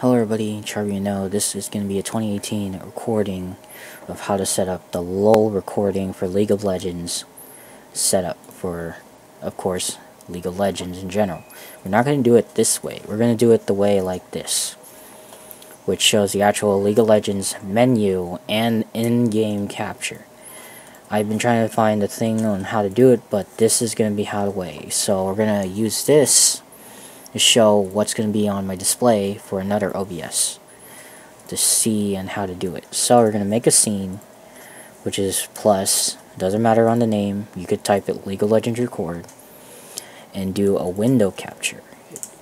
Hello everybody, Charlie you know this is going to be a 2018 recording of how to set up the LOL recording for League of Legends setup for, of course, League of Legends in general. We're not going to do it this way, we're going to do it the way like this, which shows the actual League of Legends menu and in-game capture. I've been trying to find a thing on how to do it, but this is going to be how the way. So we're going to use this to show what's going to be on my display for another OBS to see and how to do it. So we're going to make a scene, which is plus, doesn't matter on the name, you could type it League of Legends Record, and do a window capture.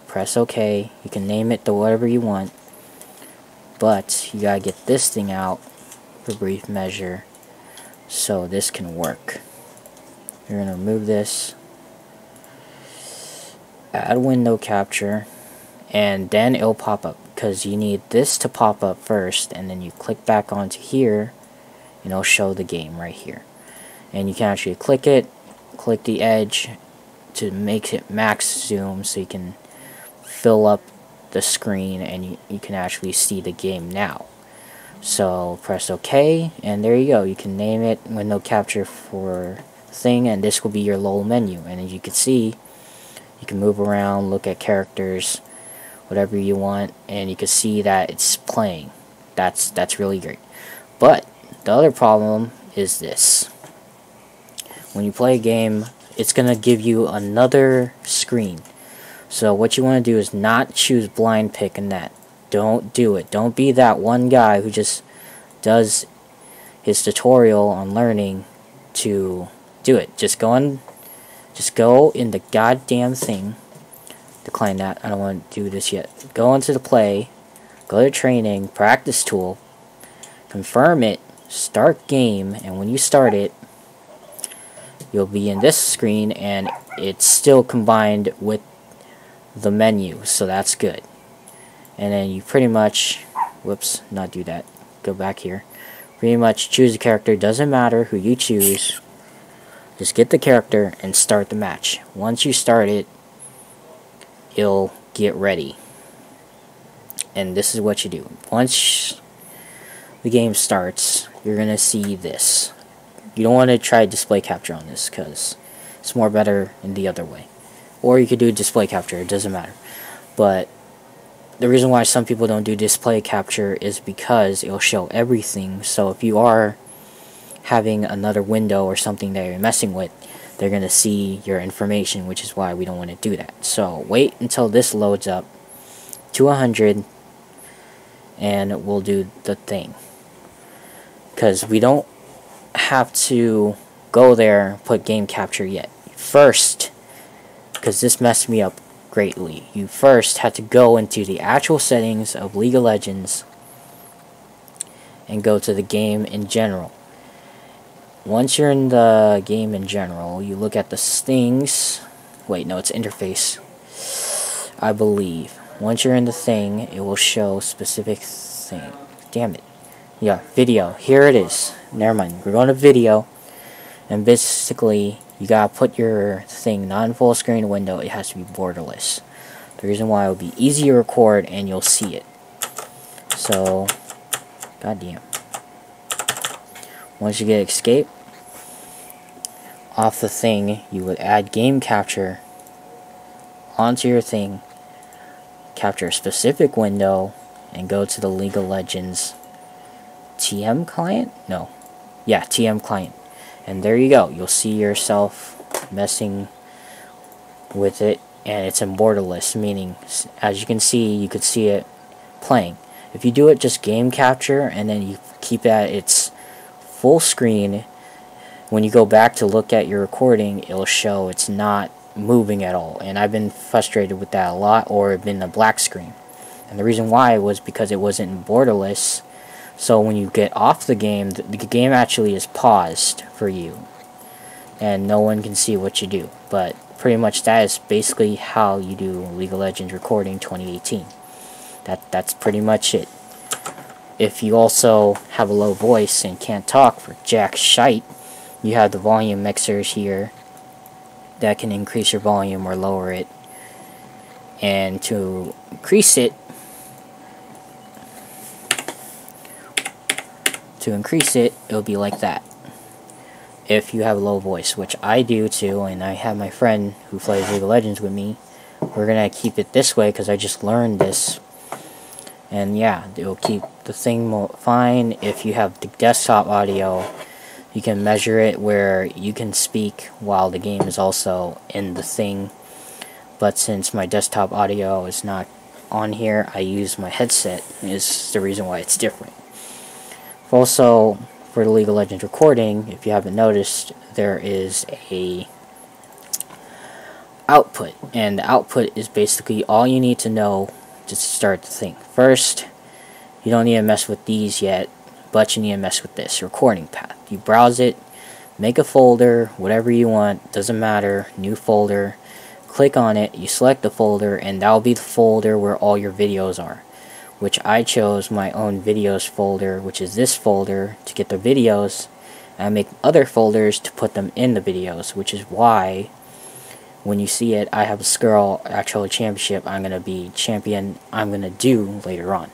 Press OK, you can name it to whatever you want, but you gotta get this thing out for brief measure so this can work. You're going to remove this add window capture and then it'll pop up because you need this to pop up first and then you click back onto here and it'll show the game right here. And you can actually click it click the edge to make it max zoom so you can fill up the screen and you, you can actually see the game now. So press OK and there you go. You can name it window capture for thing and this will be your LOL menu. And as you can see you can move around, look at characters, whatever you want, and you can see that it's playing. That's that's really great. But the other problem is this. When you play a game, it's going to give you another screen. So what you want to do is not choose blind pick in that. Don't do it. Don't be that one guy who just does his tutorial on learning to do it. Just go on just go in the goddamn thing. Decline that. I don't want to do this yet. Go into the play. Go to training. Practice tool. Confirm it. Start game. And when you start it, you'll be in this screen and it's still combined with the menu. So that's good. And then you pretty much... Whoops, not do that. Go back here. Pretty much choose a character. Doesn't matter who you choose just get the character and start the match. Once you start it, it'll get ready. And this is what you do. Once the game starts, you're going to see this. You don't want to try display capture on this because it's more better in the other way. Or you could do display capture, it doesn't matter. But the reason why some people don't do display capture is because it'll show everything. So if you are having another window or something that you're messing with, they're going to see your information, which is why we don't want to do that. So wait until this loads up to 100 and we'll do the thing. Because we don't have to go there put game capture yet. First, because this messed me up greatly, you first have to go into the actual settings of League of Legends and go to the game in general once you're in the game in general, you look at the things. Wait, no, it's interface. I believe. Once you're in the thing, it will show specific thing. Damn it. Yeah, video. Here it is. Never mind. We're going to video. And basically, you gotta put your thing not in full screen window. It has to be borderless. The reason why it will be easy to record and you'll see it. So, goddamn. Once you get escape, off the thing, you would add game capture onto your thing, capture a specific window, and go to the League of Legends TM client? No. Yeah, TM client. And there you go. You'll see yourself messing with it, and it's in borderless, meaning, as you can see, you could see it playing. If you do it just game capture, and then you keep it at its full screen, when you go back to look at your recording, it'll show it's not moving at all. And I've been frustrated with that a lot, or it's been a black screen. And the reason why was because it wasn't borderless. So when you get off the game, the, game actually is paused for you. And no one can see what you do. But pretty much that is basically how you do League of Legends recording 2018. That That's pretty much it. If you also have a low voice and can't talk for jack shite, you have the volume mixers here that can increase your volume or lower it. And to increase it to increase it it'll be like that. If you have a low voice which I do too and I have my friend who plays League of Legends with me we're gonna keep it this way because I just learned this. And yeah it'll keep the thing fine if you have the desktop audio you can measure it where you can speak while the game is also in the thing. But since my desktop audio is not on here, I use my headset, is the reason why it's different. Also, for the League of Legends recording, if you haven't noticed, there is a output, and the output is basically all you need to know to start the thing. First, you don't need to mess with these yet, but you need to mess with this recording path. You browse it, make a folder, whatever you want, doesn't matter, new folder, click on it, you select the folder, and that'll be the folder where all your videos are which I chose my own videos folder, which is this folder, to get the videos. I make other folders to put them in the videos, which is why when you see it, I have a Skirl actual championship I'm going to be champion, I'm going to do later on.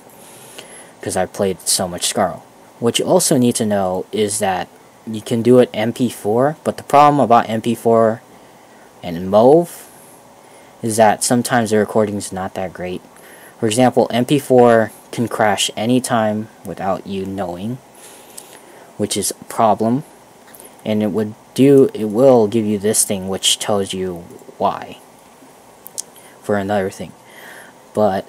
Because I played so much Skirl. What you also need to know is that you can do it MP4, but the problem about MP4 and MOV is that sometimes the recording is not that great. For example, MP4 can crash anytime without you knowing, which is a problem. And it would do it will give you this thing which tells you why for another thing. But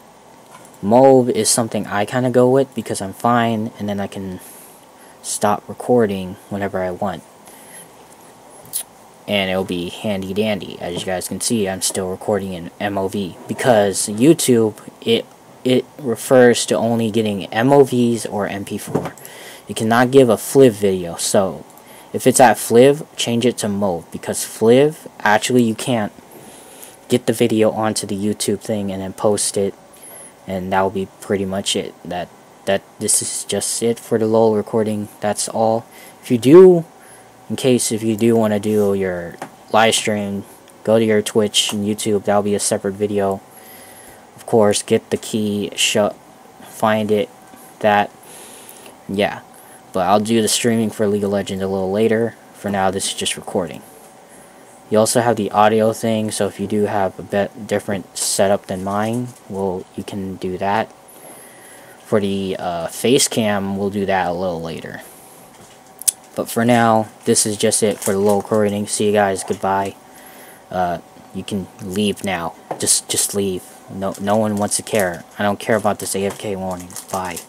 MOV is something I kind of go with because I'm fine and then I can stop recording whenever I want and it'll be handy dandy. As you guys can see, I'm still recording in MOV because YouTube it it refers to only getting MOVs or MP4. You cannot give a FLIV video. So if it's at FLIV, change it to MOV because FLIV actually you can't get the video onto the YouTube thing and then post it, and that will be pretty much it. That that this is just it for the LOL recording. That's all. If you do in case if you do want to do your live stream, go to your Twitch and YouTube. That'll be a separate video. Of course, get the key, shut, find it, that, yeah. But I'll do the streaming for League of Legends a little later. For now, this is just recording. You also have the audio thing, so if you do have a bit different setup than mine, well, you can do that. For the uh, face cam, we'll do that a little later. But for now, this is just it for the low recording. See you guys. Goodbye. Uh, you can leave now. Just just leave. No no one wants to care. I don't care about this AFK warning. Bye.